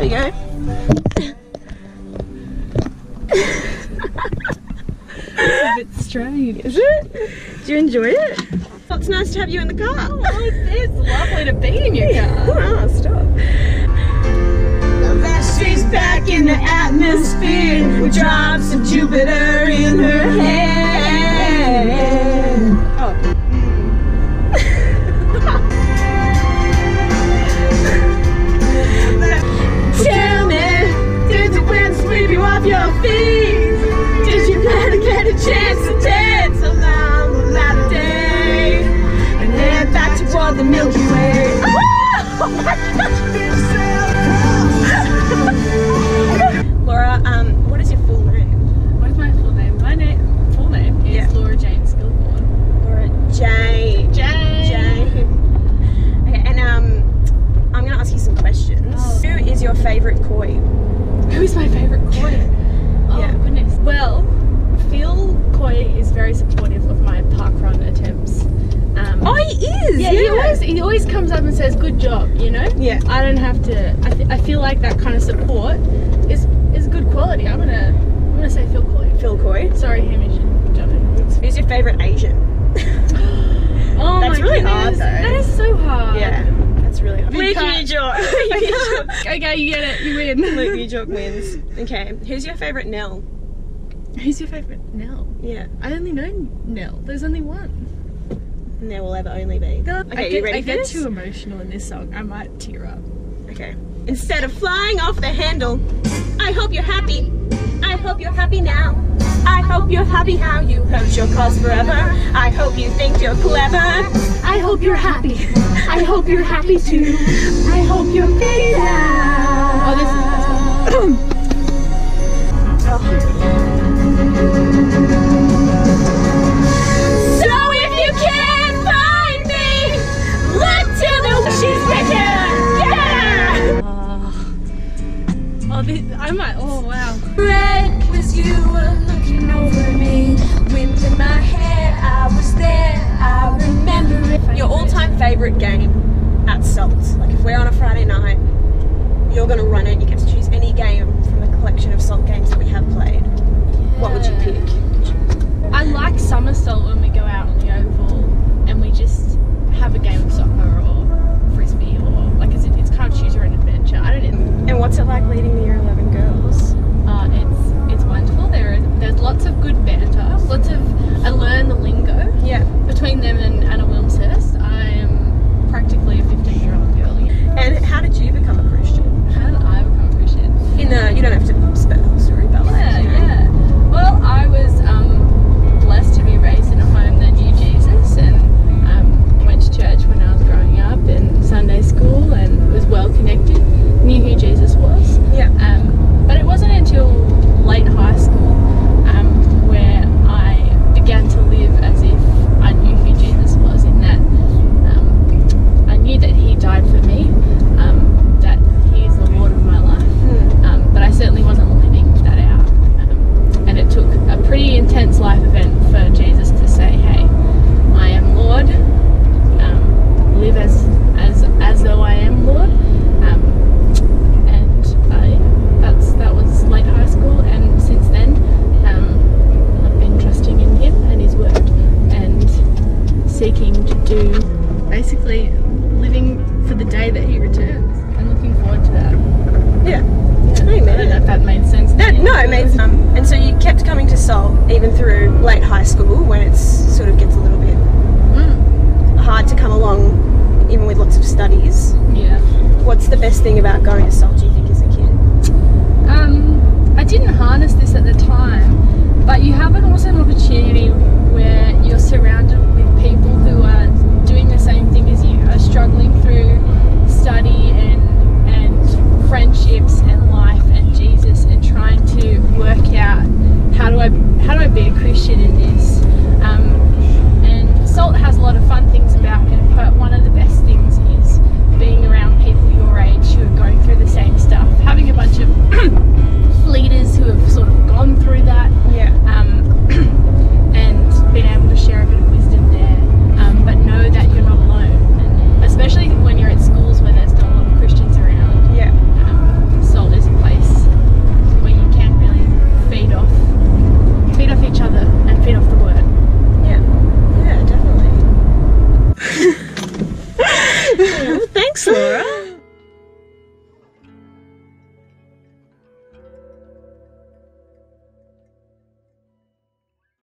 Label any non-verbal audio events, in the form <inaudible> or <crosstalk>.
There you go. it's a bit strange. Is it? Do you enjoy it? Well, it's nice to have you in the car. Oh, it's, it's lovely to be in your car. Oh, stop. She's back in the atmosphere with drops of Jupiter in her Milky Way? Oh! <laughs> Laura, um, what is your full name? What is my full name? My name, full name is Yeah. Laura Jane Skillborn. Laura J. Jane. J. Okay, and um, I'm gonna ask you some questions. Oh. Who is your favorite koi? Who's my favourite koi? <laughs> Oh Yeah. goodness. Well, Phil Koi is very supportive of my parkrun attempts. Um, Oh, he is. yeah, he always he always comes up and says, "Good job," you know. Yeah. I don't have to. I, th- I feel like that kind of support is is good quality. I'm gonna I'm gonna say Phil Koi. Phil Koi. Sorry, Hamish and Johnny. Who's your favorite Asian? <gasps> Oh That's my really hard, though. That is so hard. Yeah, that's really hard. Luke. Nugent. <laughs> okay, you get it. You win. <laughs> Luke Nugent wins. Okay, who's your favorite Nell? Who's your favourite Nell? Yeah, I only know Nell. There's only one. And there will ever only be. Okay, I you get, ready I get too emotional in this song. I might tear up. Okay. Instead of flying off the handle, I hope you're happy. I hope you're happy now. I hope you're happy how you hurt your cause forever. I hope you think you're clever. I hope you're happy. <laughs> I hope you're happy too. I hope you're happy now. You get to choose any game from the collection of Salt games that we have played. What would you pick? I like somersault when we go out on the oval and we just have a game of soccer or frisbee or like it's, it's kind of choose your own adventure. I don't know. And what's it like leading the Year 11 girls? Uh, it's it's wonderful. There is there's lots of good banter. Lots of I learn the lingo Yeah. between them and Anna Wilmshurst. I am practically a 15 year old girl. And how did you become a Christian? How did I become a Christian? In the, you don't have to spell the whole story about Yeah, that. yeah. Well, I was um, blessed to be raised in a home that knew Jesus and um, went to church when I was growing up and Sunday school and was well connected, knew who Jesus was. Yeah. Um, but it wasn't until late high school um, where I began to live as if I knew who Jesus was in that um, I knew that he died for me, um, that he is the Lord of my life Hmm. um, but I certainly wasn't living that out. Um, and it took a pretty intense life event for Jesus to say, "Hey, I am Lord. Um, live as as as though I am Lord." Um, and uh, that's that was late high school, and since then, um, I've been trusting in Him and His Word, and seeking to do basically living for the day that He returns, and looking forward to that. Yeah. I don't know Amen. if that made sense. That, no, it made um, and so you kept coming to Salt even through late high school when it sort of gets a little bit Mm, hard to come along, even with lots of studies. yeah. What's the best thing about going to Salt? Do you think as a kid? Um, I didn't harness this at the time, but you have an awesome opportunity ocean in be. Thanks, Laura.